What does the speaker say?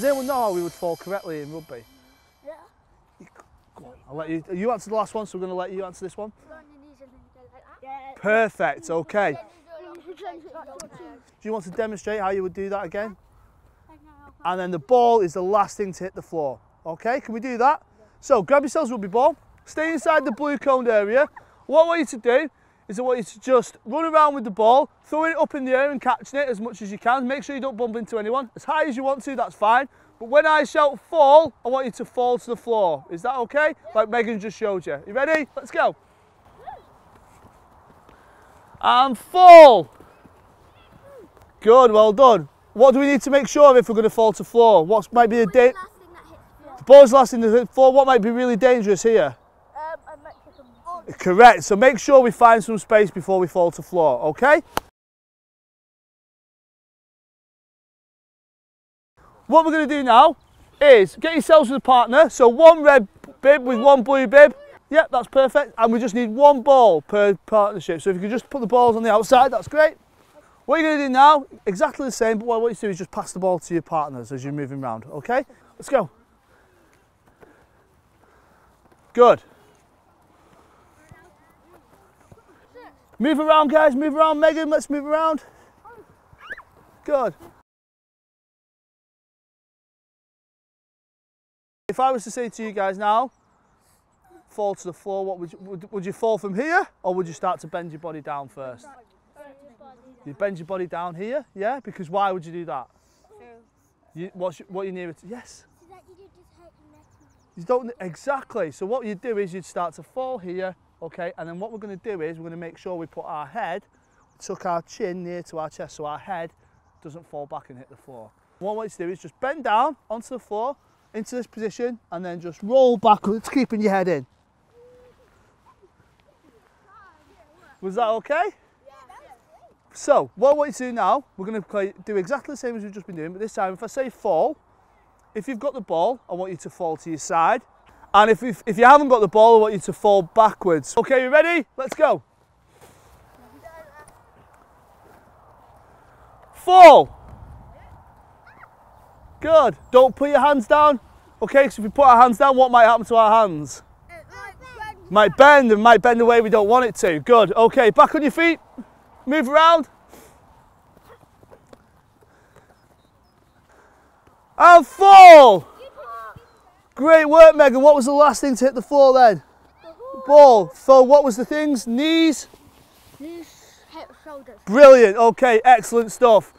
Does anyone know how we would fall correctly in rugby? Yeah. Go on, I'll let you. You answer the last one, so we're going to let you answer this one. Go on your knees and then go like that. Yeah. Perfect. Okay. You change it back to two. Do you want to demonstrate how you would do that again? And then the ball is the last thing to hit the floor. Okay, can we do that? So grab yourselves a rugby ball, stay inside the blue coned area. What I want you to do is I want you to just run around with the ball, throwing it up in the air and catching it as much as you can. Make sure you don't bump into anyone. As high as you want to, that's fine. But when I shout fall, I want you to fall to the floor. Is that okay? Like Megan just showed you. You ready? Let's go. And fall. Good, well done. What do we need to make sure of if we're going to fall to floor? What might be a da- Last thing that hits the floor. the ball's last in the floor. What might be really dangerous here? Correct. So make sure we find some space before we fall to floor. Okay. What we're going to do now is get yourselves with a partner. So one red bib with one blue bib. Yep, that's perfect. And we just need one ball per partnership. So if you could just put the balls on the outside, that's great. What you're going to do now, exactly the same, but what you do is just pass the ball to your partners as you're moving around. Okay? Let's go. Good. Move around, guys. Move around. Megan, let's move around. Good. If I was to say to you guys now, fall to the floor, what would you, would, would you fall from here or would you start to bend your body down first? You bend your body down here, yeah? Because why would you do that? You, what's your, what you near it? Yes. so you just hurt your neck. You don't exactly. So what you'd do is you'd start to fall here, okay, and then what we're going to do is we're going to make sure we put our head, tuck our chin near to our chest, so our head doesn't fall back and hit the floor. Want you to do is just bend down onto the floor, into this position, and then just roll backwards, keeping your head in. Was that okay? Yeah. So what I want you to do now, we're going to play, do exactly the same as we've just been doing, but this time if I say fall, if you've got the ball, I want you to fall to your side. And if, if, if you haven't got the ball, I want you to fall backwards. Okay, you ready? Let's go. Fall. Good. Don't put your hands down. Okay, so if we put our hands down, what might happen to our hands? Might bend and might bend the way we don't want it to. Good. Okay, back on your feet. Move around. And fall. Great work, Megan. What was the last thing to hit the floor then? Ball. So what was the things? Knees? Knees, hips, shoulders. Brilliant. Okay, excellent stuff.